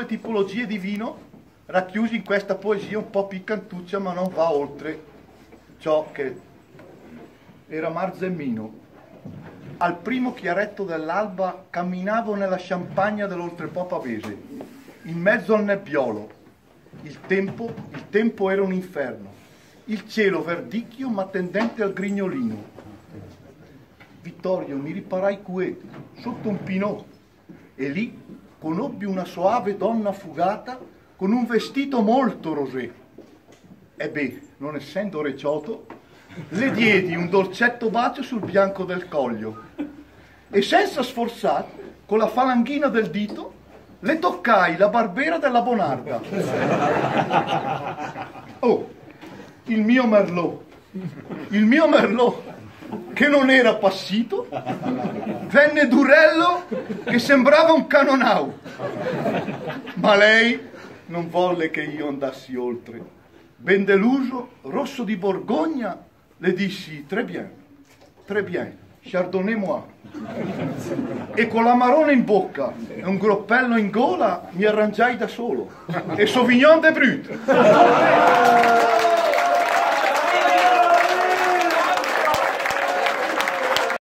due tipologie di vino racchiusi in questa poesia un po' piccantuccia ma non va oltre ciò che era Marzemmino. Al primo chiaretto dell'alba camminavo nella champagna dell'oltrepo pavese, in mezzo al nebbiolo. Il tempo, il tempo era un inferno, il cielo verdicchio ma tendente al grignolino. Vittorio, mi riparai quieto, sotto un pinot, e lì conobbi una soave donna fugata con un vestito molto rosé. E beh, non essendo recioto, le diedi un dolcetto bacio sul bianco del coglio e senza sforzare, con la falanghina del dito, le toccai la barbera della Bonarda. Oh, il mio Merlot, il mio Merlot, che non era passito, venne durello che sembrava un canonau. Ma lei non volle che io andassi oltre. Ben deluso, rosso di Borgogna, le dissi, très bien, très bien, chardonnay-moi. E con l'amarone in bocca e un groppello in gola mi arrangiai da solo. E Sauvignon de Brut.